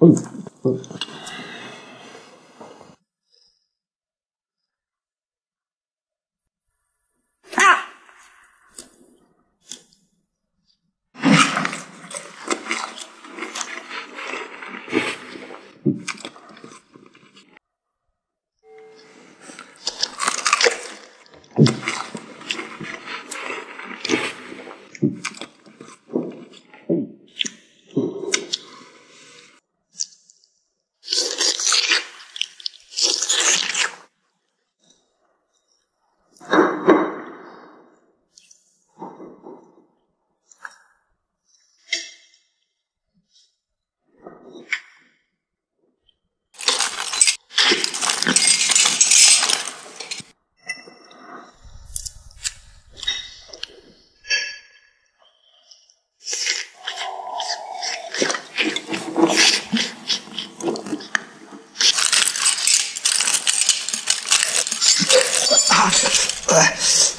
哎呦，哎呦。Uh.